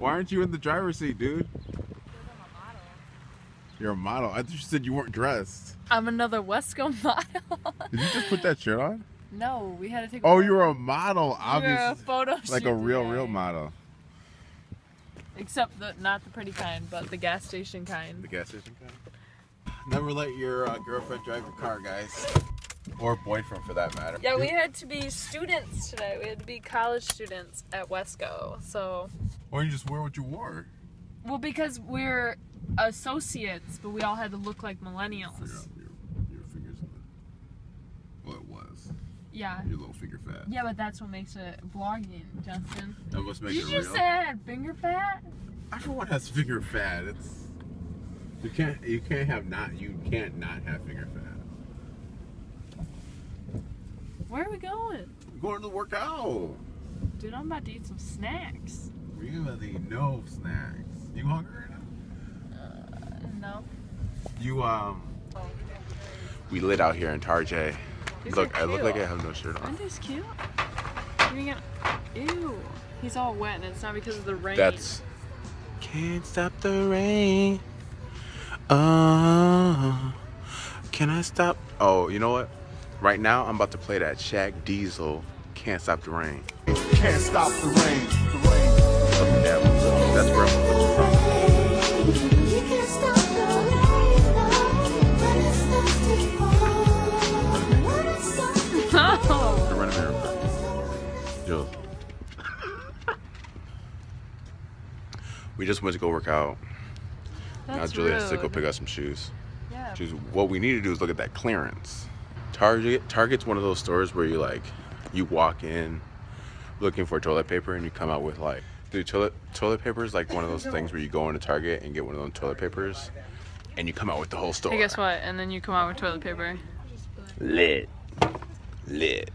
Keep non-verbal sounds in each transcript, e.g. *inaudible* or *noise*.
Why aren't you in the driver's seat, dude? You're a model. I thought you said you weren't dressed. I'm another Wesco *laughs* model. Did you just put that shirt on? no, we had to take. Oh, you're a model, We were a obviously. photo Like a real, today. real model. Except the not the pretty kind, but the gas station kind. The gas station kind. Never let your uh, girlfriend drive your car, guys. Or boyfriend, for that matter. Yeah, we had to be students today. We had to be college students at Wesco. So, Or you just wear what you wore. well, because we're associates, but we all had to look like Figure millennials. out your, your fingers in the. Well, it was. Yeah. Your little finger fat. Yeah, but that's what makes it vlogging, Justin. That must make Did it you just real. say I had finger fat? Everyone has finger fat. It's you can't you can't have not you can't not have finger fat. Where are we going? We're going to work out. Dude, I'm about to eat some snacks. we Really, no snacks. You hungry right now? No. You um. We lit out here in Tarjay. These Look, I look like I have no shirt on. Aren't these cute? You get, ew. He's all wet and it's not because of the rain. That's. Can't stop the rain. Oh, can I stop? Oh, you know what? Right now, I'm about to play that Shaq Diesel. Can't stop the rain. Can't stop the rain. The rain. Look at that one. That's where I'm gonna put you from. You can't stop the rain, no, when it starts to fall. When it starts to No. The renovator. Yo. we just went to go work out. now That's Julia has to go rude. pick up some shoes. Yeah. Shoes. What we need to do is look at that clearance. Target. Target's one of those stores where you like, you walk in, looking for toilet paper, and you come out with like, dude, toilet toilet paper is like one of those things where you go into Target and get one of those toilet papers, and you come out with the whole store. Hey, guess what? And then you come out with toilet paper. Lit. Lit.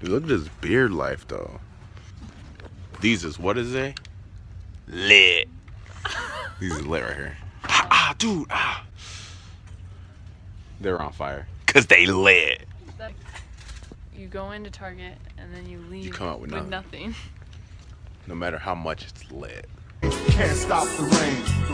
Dude, look at this beard life though. These is what is it? Lit. These is lit right here. Ah, ah, dude, ah. They're on fire. Cause they lit. You go into Target and then you leave come out with nothing. nothing. No matter how much it's lit. Can't stop. The rain.